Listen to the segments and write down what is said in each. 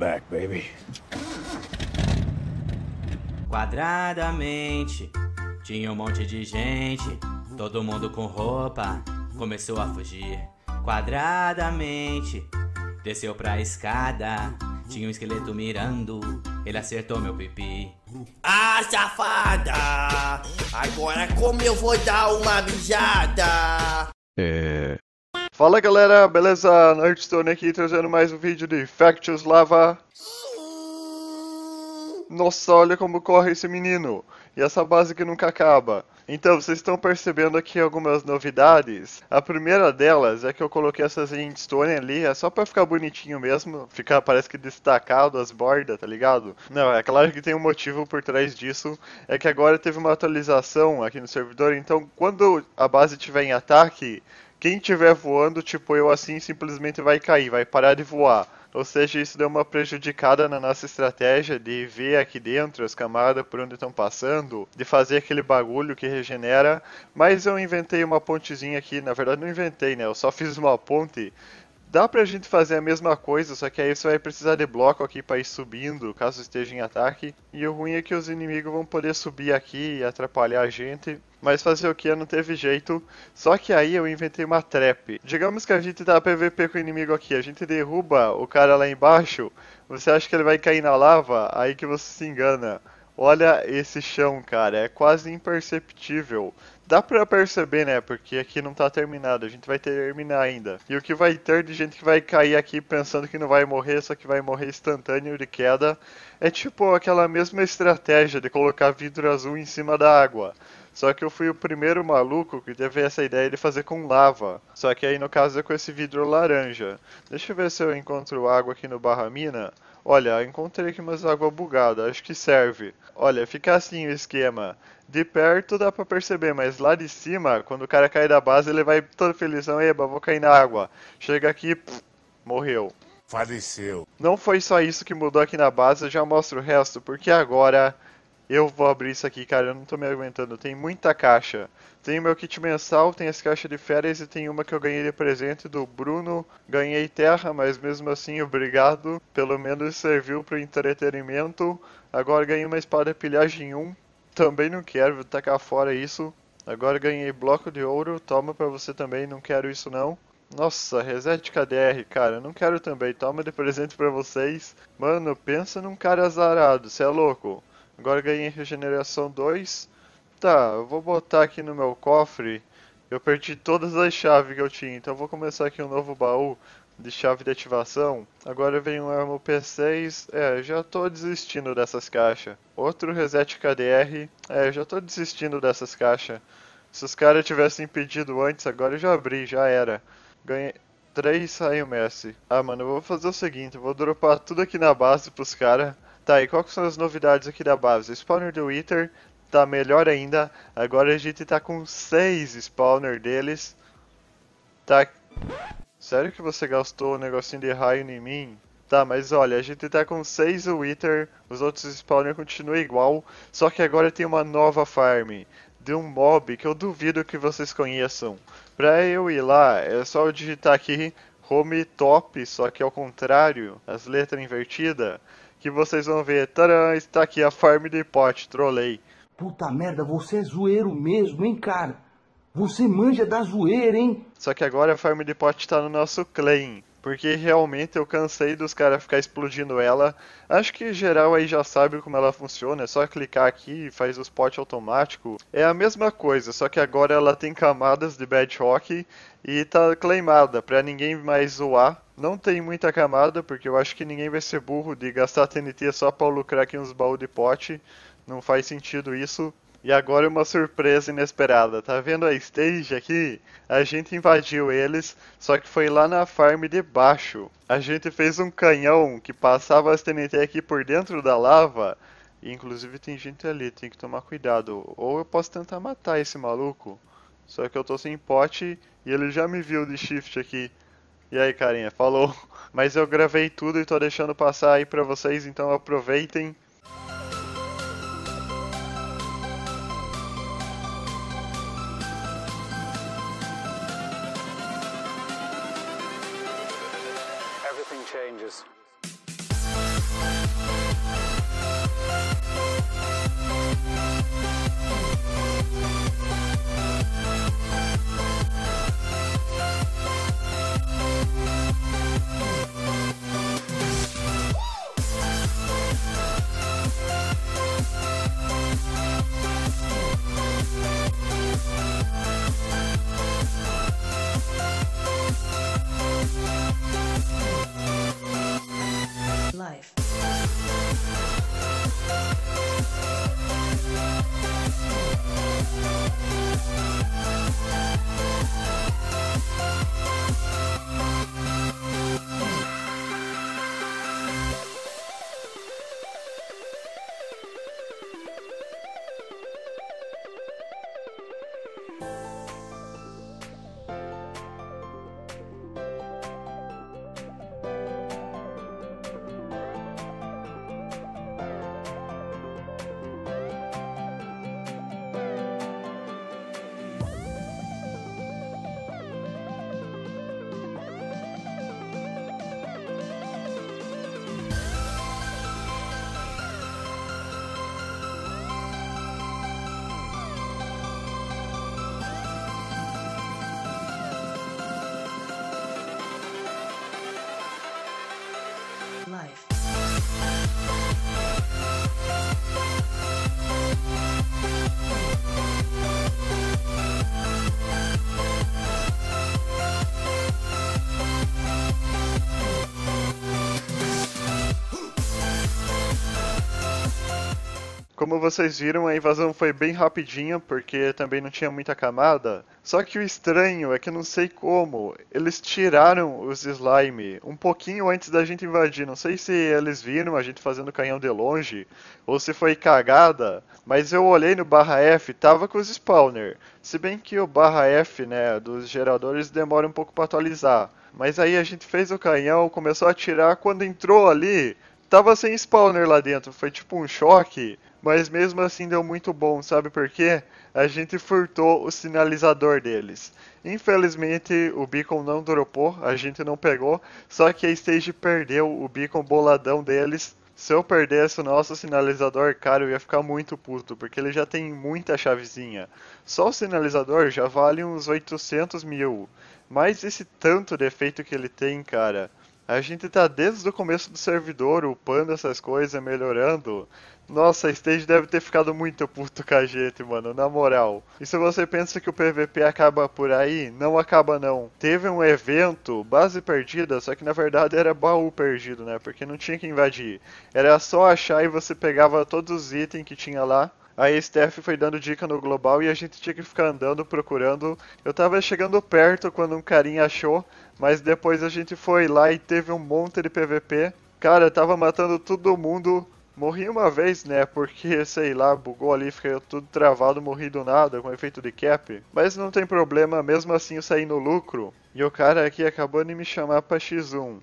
back, baby. Quadradamente, tinha um monte de gente, todo mundo com roupa, começou a fugir. Quadradamente, desceu pra escada, tinha um esqueleto mirando, ele acertou meu pipi. Ah, safada! Agora como eu vou dar uma mijada? É. Fala galera, beleza? Nerdstone aqui trazendo mais um vídeo de Factus Lava. Nossa, olha como corre esse menino. E essa base que nunca acaba. Então, vocês estão percebendo aqui algumas novidades. A primeira delas é que eu coloquei essas endstone ali, é só pra ficar bonitinho mesmo. Ficar, parece que destacado as bordas, tá ligado? Não, é claro que tem um motivo por trás disso. É que agora teve uma atualização aqui no servidor, então quando a base estiver em ataque, quem estiver voando, tipo eu assim, simplesmente vai cair, vai parar de voar. Ou seja, isso deu uma prejudicada na nossa estratégia de ver aqui dentro as camadas por onde estão passando, de fazer aquele bagulho que regenera. Mas eu inventei uma pontezinha aqui, na verdade não inventei, né? Eu só fiz uma ponte. Dá pra gente fazer a mesma coisa, só que aí você vai precisar de bloco aqui para ir subindo, caso esteja em ataque. E o ruim é que os inimigos vão poder subir aqui e atrapalhar a gente. Mas fazer o que não teve jeito. Só que aí eu inventei uma trap. Digamos que a gente dá PVP com o inimigo aqui, a gente derruba o cara lá embaixo. Você acha que ele vai cair na lava? Aí que você se engana. Olha esse chão, cara, é quase imperceptível. Dá pra perceber, né? Porque aqui não tá terminado, a gente vai terminar ainda. E o que vai ter de gente que vai cair aqui pensando que não vai morrer, só que vai morrer instantâneo de queda, é tipo aquela mesma estratégia de colocar vidro azul em cima da água. Só que eu fui o primeiro maluco que teve essa ideia de fazer com lava. Só que aí no caso é com esse vidro laranja. Deixa eu ver se eu encontro água aqui no Barra Mina. Olha, encontrei aqui umas água bugada, acho que serve. Olha, fica assim o esquema. De perto dá pra perceber, mas lá de cima, quando o cara cai da base, ele vai todo felizão, eba, vou cair na água. Chega aqui, pff, morreu. Faleceu. Não foi só isso que mudou aqui na base, eu já mostro o resto, porque agora eu vou abrir isso aqui, cara, eu não tô me aguentando. Tem muita caixa. Tem o meu kit mensal, tem as caixas de férias e tem uma que eu ganhei de presente do Bruno. Ganhei terra, mas mesmo assim, obrigado. Pelo menos serviu pro entretenimento. Agora ganhei uma espada pilhagem 1. Também não quero, vou tacar fora isso. Agora ganhei bloco de ouro, toma pra você também, não quero isso não. Nossa, reset KDR, cara, não quero também, toma de presente pra vocês. Mano, pensa num cara azarado, cê é louco. Agora ganhei regeneração 2. Tá, eu vou botar aqui no meu cofre. Eu perdi todas as chaves que eu tinha, então eu vou começar aqui um novo baú de chave de ativação. Agora vem um armo P6. É, já tô desistindo dessas caixas. Outro reset KDR. É, já tô desistindo dessas caixas. Se os caras tivessem pedido antes, agora eu já abri, já era. Ganhei 3 saiu Messi. Ah, mano, eu vou fazer o seguinte, eu vou dropar tudo aqui na base pros caras. Tá, e quais são as novidades aqui da base? O spawner do Wither tá melhor ainda. Agora a gente tá com 6 spawner deles. Tá. Sério que você gastou um negocinho de raio em mim? Tá, mas olha, a gente tá com 6 Wither, os outros spawner continuam igual, só que agora tem uma nova farm de um mob que eu duvido que vocês conheçam. Pra eu ir lá, é só eu digitar aqui home top, só que ao contrário, as letras invertidas, que vocês vão ver, taran, está aqui a farm de pot, trolei. Puta merda, você é zoeiro mesmo, hein, cara? Você manja da zoeira, hein? Só que agora a farm de pot tá no nosso claim. Porque realmente eu cansei dos caras ficar explodindo ela. Acho que geral aí já sabe como ela funciona, é só clicar aqui e faz os potes automático. É a mesma coisa, só que agora ela tem camadas de bedrock e tá claimada pra ninguém mais zoar. Não tem muita camada, porque eu acho que ninguém vai ser burro de gastar TNT só pra lucrar aqui uns baús de pote. Não faz sentido isso. E agora uma surpresa inesperada. Tá vendo a stage aqui? A gente invadiu eles, só que foi lá na farm de baixo. A gente fez um canhão que passava as TNT aqui por dentro da lava. E inclusive tem gente ali, tem que tomar cuidado. Ou eu posso tentar matar esse maluco. Só que eu tô sem pote e ele já me viu de shift aqui. E aí, carinha, falou. Mas eu gravei tudo e tô deixando passar aí pra vocês, então aproveitem. life. Como vocês viram, a invasão foi bem rapidinha, porque também não tinha muita camada. Só que o estranho é que não sei como, eles tiraram os slime um pouquinho antes da gente invadir. Não sei se eles viram a gente fazendo canhão de longe, ou se foi cagada, mas eu olhei no barra F, tava com os spawner. Se bem que o barra F, né, dos geradores demora um pouco para atualizar. Mas aí a gente fez o canhão, começou a atirar, quando entrou ali, tava sem spawner lá dentro. Foi tipo um choque. Mas mesmo assim deu muito bom, sabe por quê? A gente furtou o sinalizador deles. Infelizmente o beacon não dropou, a gente não pegou, só que a stage perdeu o beacon boladão deles. Se eu perdesse o nosso sinalizador, cara, eu ia ficar muito puto, porque ele já tem muita chavezinha. Só o sinalizador já vale uns 800 mil. Mas esse tanto defeito que ele tem, cara, a gente tá desde o começo do servidor upando essas coisas, melhorando. Nossa, a stage deve ter ficado muito puto com a gente, mano, na moral. E se você pensa que o PVP acaba por aí, não acaba não. Teve um evento, base perdida, só que na verdade era baú perdido, né? Porque não tinha que invadir. Era só achar e você pegava todos os itens que tinha lá. Aí a Steph foi dando dica no global e a gente tinha que ficar andando, procurando. Eu tava chegando perto quando um carinha achou, mas depois a gente foi lá e teve um monte de PVP. Cara, tava matando todo mundo. Morri uma vez, né? Porque, sei lá, bugou ali, ficou tudo travado, morri do nada, com efeito de cap. Mas não tem problema, mesmo assim eu saí no lucro. E o cara aqui acabou de me chamar pra X1.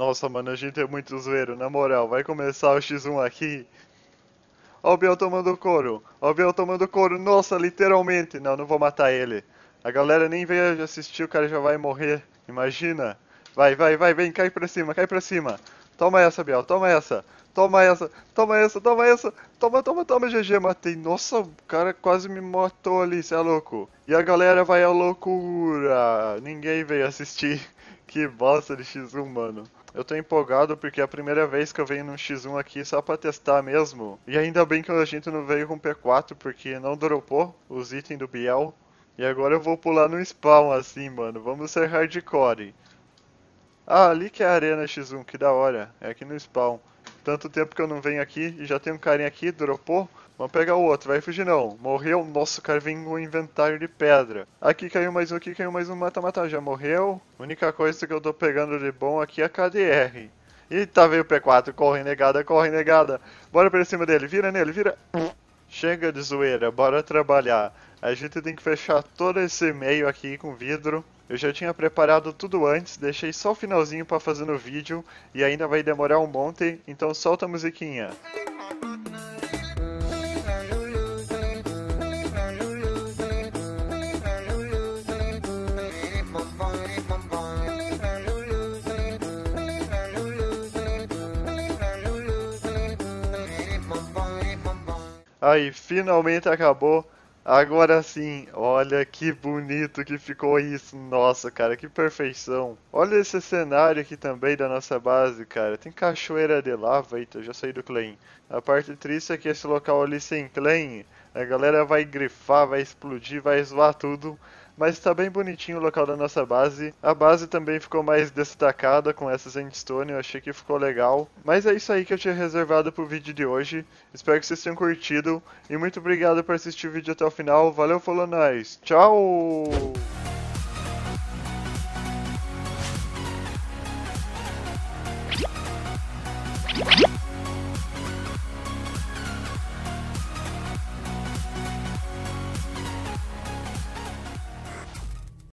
Nossa, mano, a gente é muito zoeiro, na moral. Vai começar o X1 aqui. Ó o Biel tomando couro. Ó o Biel tomando couro. Nossa, literalmente. Não, não vou matar ele. A galera nem veio assistir, o cara já vai morrer. Imagina. Vai, vai, vai, vem, cai pra cima, cai pra cima. Toma essa, Biel, toma essa. Toma essa, toma essa, toma essa. Toma, toma, toma, GG, matei. Nossa, o cara quase me matou ali, cê é louco. E a galera vai à loucura. Ninguém veio assistir. Que bosta de X1, mano. Eu tô empolgado porque é a primeira vez que eu venho num X1 aqui só pra testar mesmo. E ainda bem que a gente não veio com P4 porque não dropou os itens do Biel. E agora eu vou pular no spawn assim, mano. Vamos ser hardcore. Ah, ali que é a arena X1, que da hora. É aqui no spawn. Tanto tempo que eu não venho aqui e já tem um carinha aqui, dropou. Vamos pegar o outro, vai fugir não. Morreu? Nossa, o cara vem um inventário de pedra. Aqui caiu mais um, aqui caiu mais um, mata, mata, já morreu. Única coisa que eu tô pegando de bom aqui é a KDR. Eita, veio o P4, corre negada, corre negada. Bora pra cima dele, vira nele, vira. Chega de zoeira, bora trabalhar. A gente tem que fechar todo esse meio aqui com vidro. Eu já tinha preparado tudo antes, deixei só o finalzinho para fazer no vídeo e ainda vai demorar um monte, então solta a musiquinha. Aí, finalmente acabou. Agora sim, olha que bonito que ficou isso. Nossa, cara, que perfeição. Olha esse cenário aqui também da nossa base, cara. Tem cachoeira de lava. Eita, já saí do claim. A parte triste é que esse local ali sem claim, a galera vai grifar, vai explodir, vai zoar tudo mas está bem bonitinho o local da nossa base. A base também ficou mais destacada com essas endstone, eu achei que ficou legal. Mas é isso aí que eu tinha reservado pro vídeo de hoje. Espero que vocês tenham curtido e muito obrigado por assistir o vídeo até o final. Valeu, falou nós. Tchau!